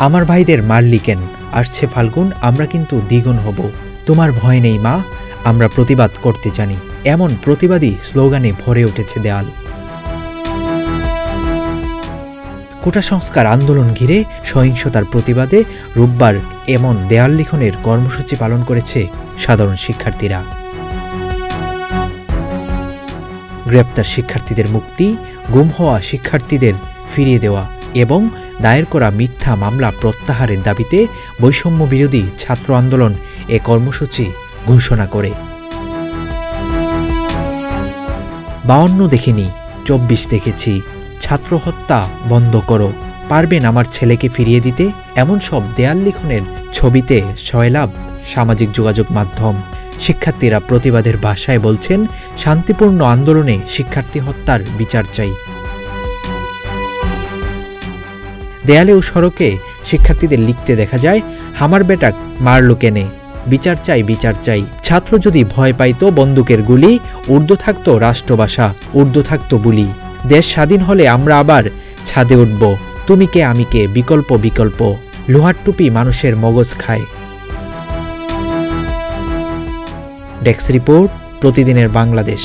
আমার ভাইদের মারলি কেন আসছে ফাল্গুন, আমরা কিন্তু দ্বিগুণ হব। তোমার ভয় নেই, মা, আমরা প্রতিবাদ করতে জানি। এমন প্রতিবাদী স্লোগানে ভরে উঠেছে দেয়াল। কোটা সংস্কার আন্দোলন ঘিরে সহিংসতার প্রতিবাদে রোববার এমন দেয়াল লিখনের কর্মসূচি পালন করেছে সাধারণ শিক্ষার্থীরা। গ্রেপ্তার শিক্ষার্থীদের মুক্তি, গুম হওয়া শিক্ষার্থীদের ফিরিয়ে দেওয়া এবং দায়ের করা মিথ্যা মামলা প্রত্যাহারের দাবিতে বৈষম্য বিরোধী ছাত্র আন্দোলন এ কর্মসূচি ঘোষণা করে। বাউন্ন দেখিনি, চব্বিশ দেখেছি। ছাত্র হত্যা বন্ধ করো। পারবেন আমার ছেলেকে ফিরিয়ে দিতে? এমন সব দেয়াল লিখনের ছবিতে সয়লাভ সামাজিক যোগাযোগ মাধ্যম। শিক্ষার্থীরা প্রতিবাদের ভাষায় বলছেন, শান্তিপূর্ণ আন্দোলনে শিক্ষার্থী হত্যার বিচার চাই। দেয়ালে ও সড়কে শিক্ষার্থীদের লিখতে দেখা যায় হামার বেটাক মারলো কেনে। বিচার চাই বিচার চাই। ছাত্র যদি ভয় পাইতো বন্দুকের গুলি উর্দু থাকতো রাষ্ট্রভাষা উর্দু থাকতো বুলি। দেশ স্বাধীন হলে আমরা আবার ছাদে উঠব। তুমি কে, আমি কে? বিকল্প বিকল্প। লোহার টুপি মানুষের মগজ খায়। ডেস্ক রিপোর্ট, প্রতিদিনের বাংলাদেশ।